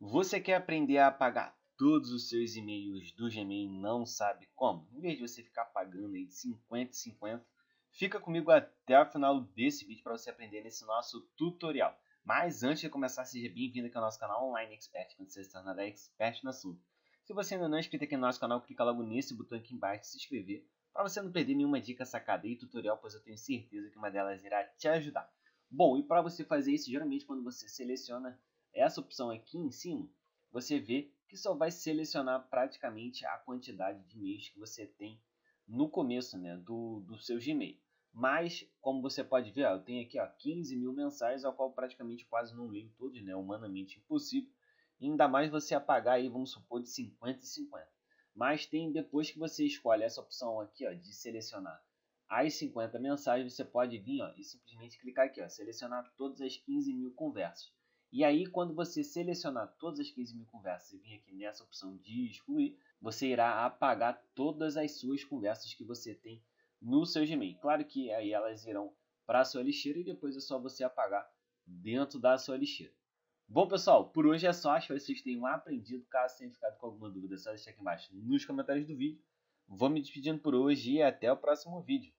Você quer aprender a apagar todos os seus e-mails do Gmail e não sabe como? Em vez de você ficar pagando aí 50 e 50, fica comigo até o final desse vídeo para você aprender nesse nosso tutorial. Mas antes de começar, seja bem-vindo aqui ao nosso canal Online Expert, onde você se tornará expert no assunto. Se você ainda não é inscrito aqui no nosso canal, clica logo nesse botão aqui embaixo de se inscrever para você não perder nenhuma dica sacada e tutorial, pois eu tenho certeza que uma delas irá te ajudar. Bom, e para você fazer isso, geralmente quando você seleciona essa opção aqui em cima, você vê que só vai selecionar praticamente a quantidade de e-mails que você tem no começo né, do, do seu Gmail. Mas, como você pode ver, ó, eu tenho aqui ó, 15 mil mensagens, ao qual praticamente quase não leio todos, né, humanamente impossível. E ainda mais você apagar aí, vamos supor, de 50 e 50. Mas tem, depois que você escolhe essa opção aqui ó, de selecionar as 50 mensagens, você pode vir ó, e simplesmente clicar aqui, ó, selecionar todas as 15 mil conversas. E aí, quando você selecionar todas as 15 mil conversas e vir aqui nessa opção de excluir, você irá apagar todas as suas conversas que você tem no seu Gmail. Claro que aí elas irão para a sua lixeira e depois é só você apagar dentro da sua lixeira. Bom, pessoal, por hoje é só. Espero que vocês tenham aprendido. Caso tenham ficado com alguma dúvida, é só deixar aqui embaixo nos comentários do vídeo. Vou me despedindo por hoje e até o próximo vídeo.